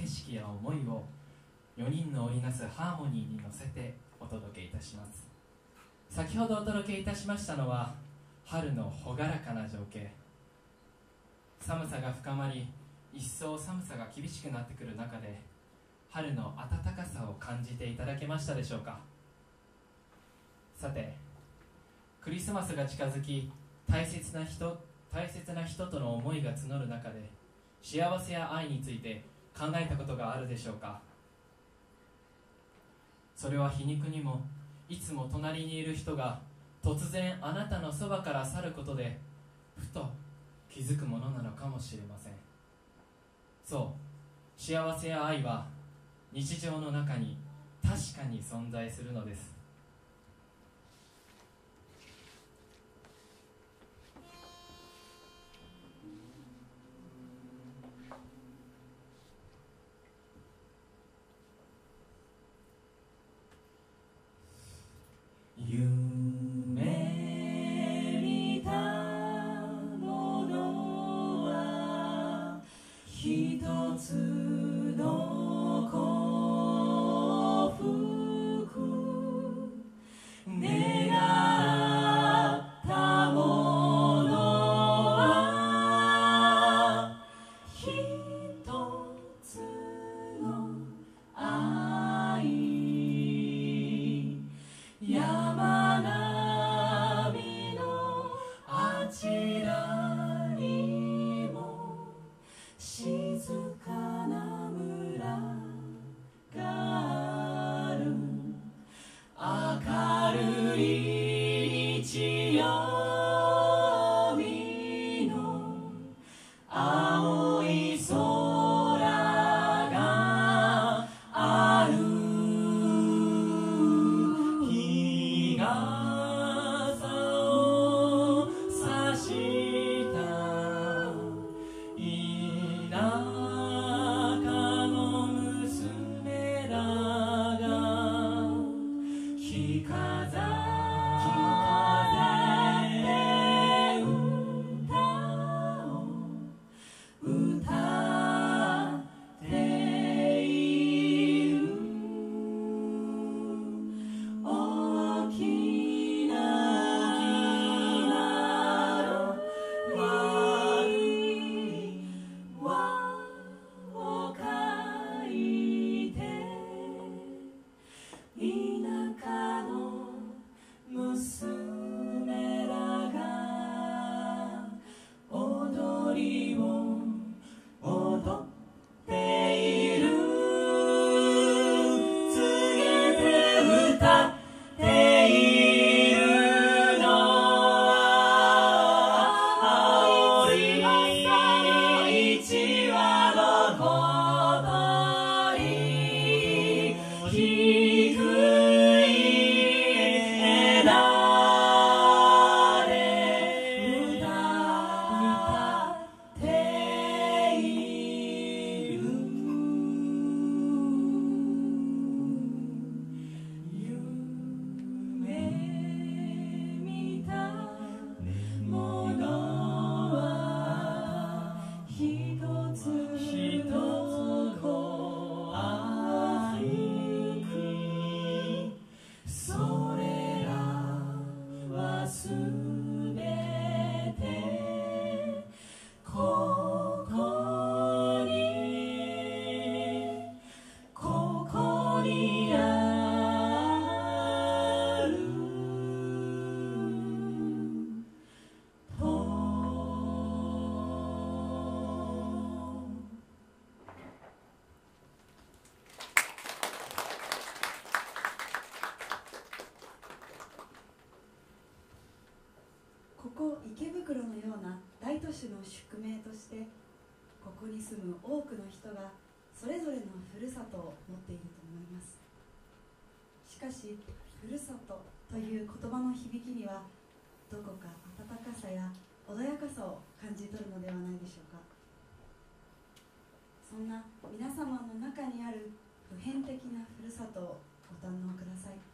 景色や思いを4人の織りなすハーモニーに乗せてお届けいたします。先ほどお届けいたしましたのは春の朗らかな情景。寒さが深まり一層寒さが厳しくなってくる中で春の暖かさを感じていただけましたでしょうか。さてクリスマスが近づき大切な人大切な人との思いが募る中で幸せや愛について考えたことがあるでしょうか？それは皮肉にもいつも隣にいる人が突然あなたのそばから去ることでふと気づくものなのかもしれません。そう。幸せや愛は日常の中に確かに存在するのです。袋のような大都市の宿命としてここに住む多くの人がそれぞれのふるさとを持っていると思います。しかしふるさとという言葉の響きにはどこか温かさや穏やかさを感じ取るのではないでしょうか。そんな皆様の中にある普遍的なふるさとをご堪能ください。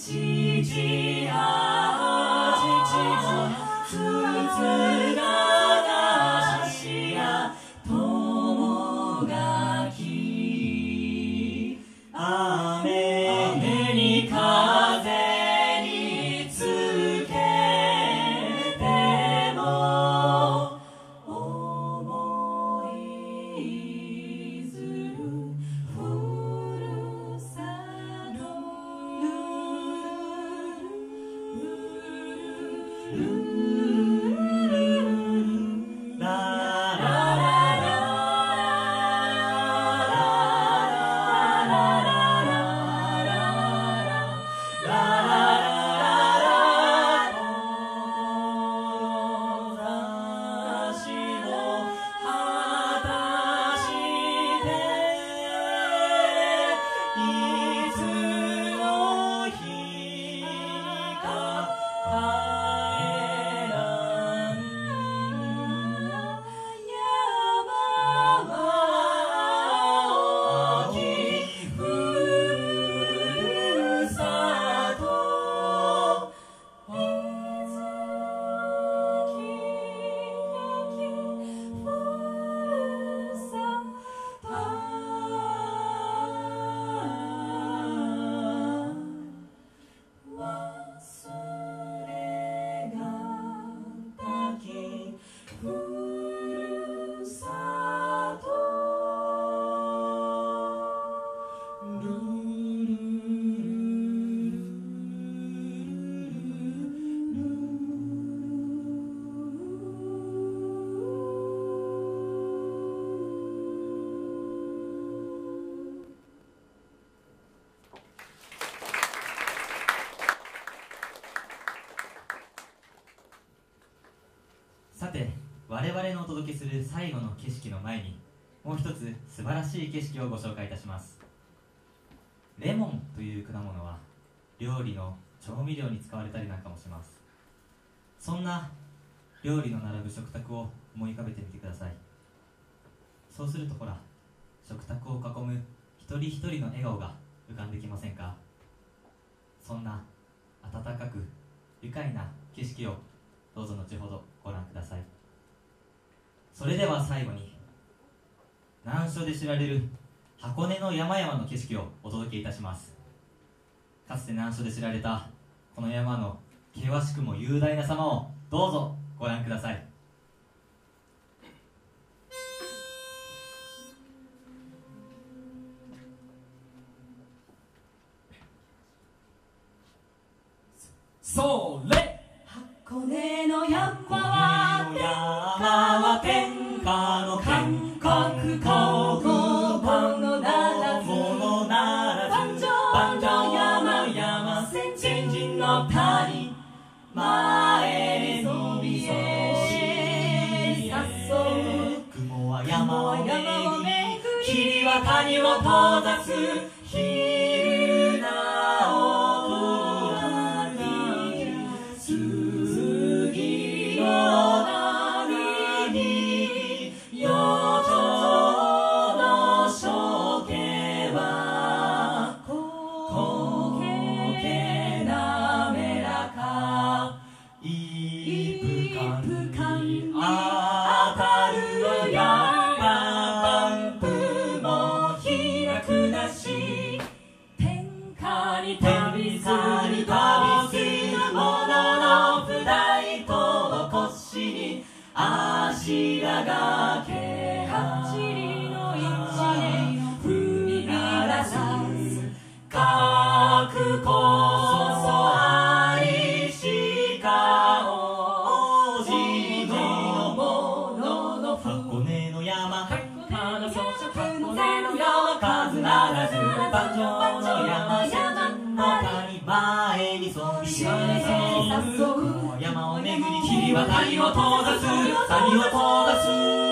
す父や父つつがる最後の景色の前にもう一つ素晴らしい景色をご紹介いたします。レモンという果物は料理の調味料に使われたりなんかもします。そんな料理の並ぶ食卓を思い浮かべてみてください。そうするとほら食卓を囲む一人一人の笑顔が浮かんできませんか？そんな温かく愉快な景色をどうぞ後ほどご覧ください。それでは最後に難所で知られる箱根の山々の景色をお届けいたします。かつて難所で知られたこの山の険しくも雄大な様をどうぞご覧ください。それ！前にそびえ誘う。雲は山を雲は山を巡り巡り霧は谷を閉ざすに沿う。石原さん山を巡り霧は谷を閉ざす。谷を閉ざす。